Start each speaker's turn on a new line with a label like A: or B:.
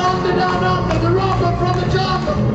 A: mounted down under the rock from the jungle.